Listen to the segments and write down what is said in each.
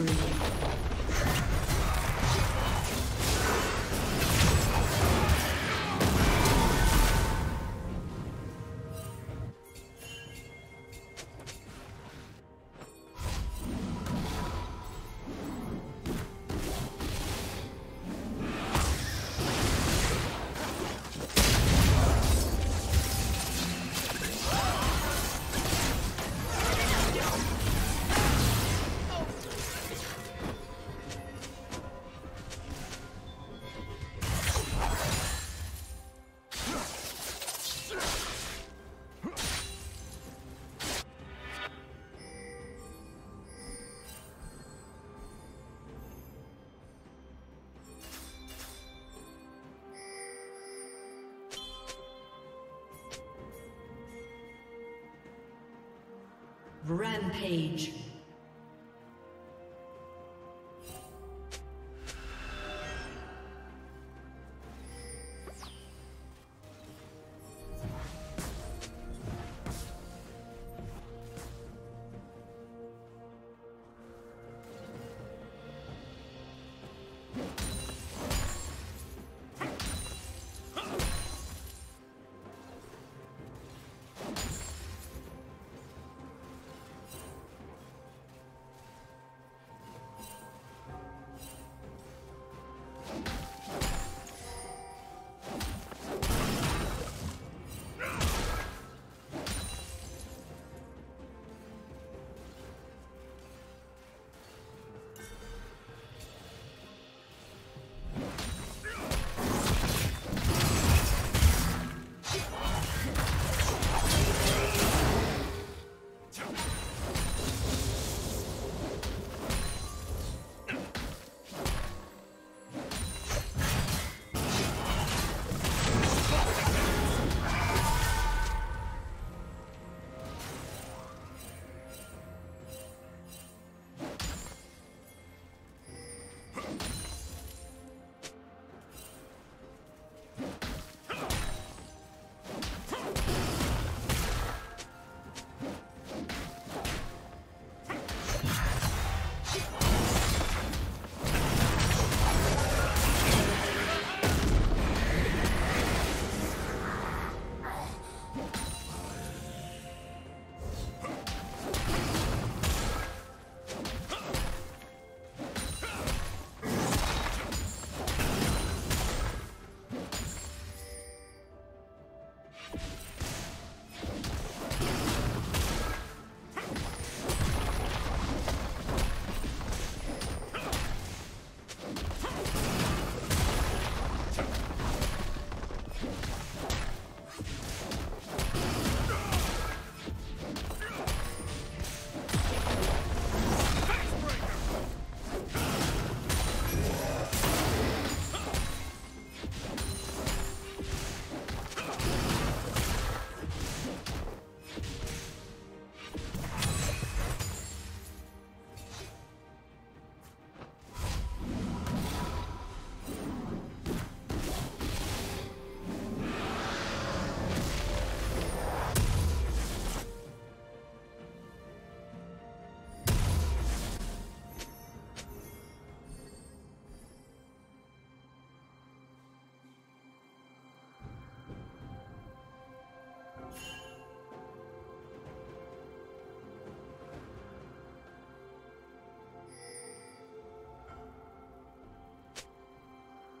Spree. Rampage.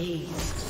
Aced.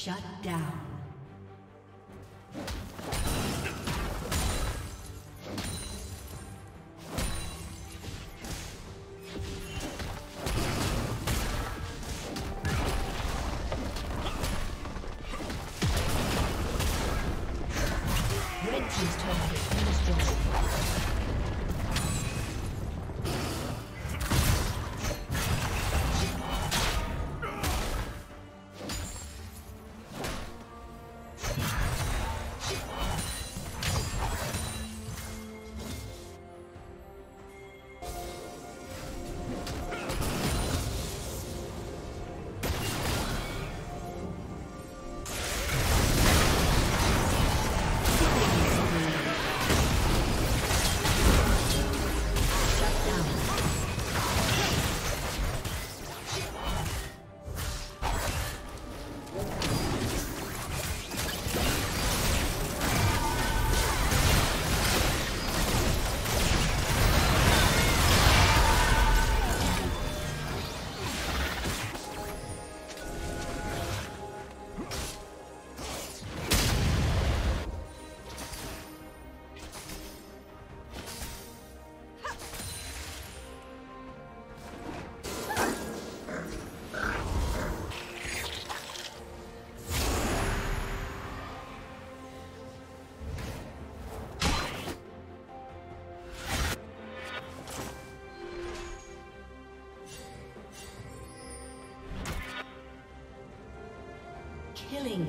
Shut down. Killing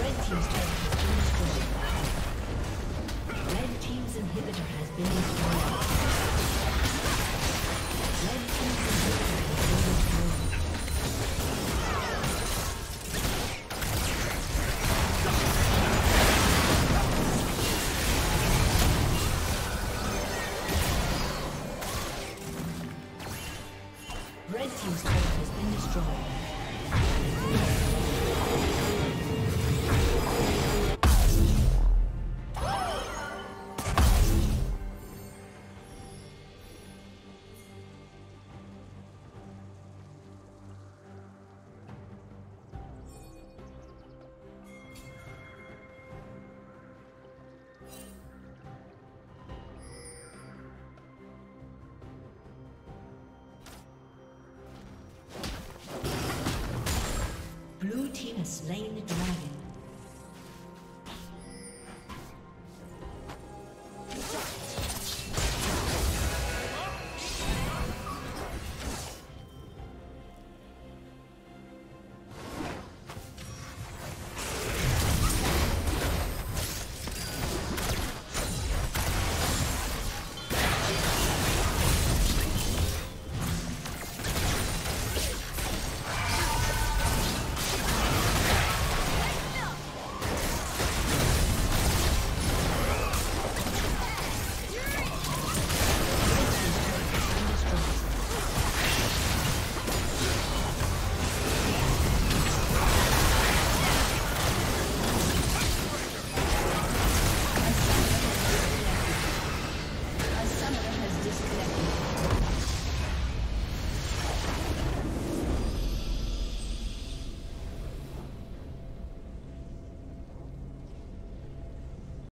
Red team's turret. Slain the dragon.